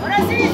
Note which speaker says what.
Speaker 1: Ahora sí.